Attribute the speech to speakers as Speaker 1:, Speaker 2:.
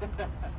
Speaker 1: Ha ha ha.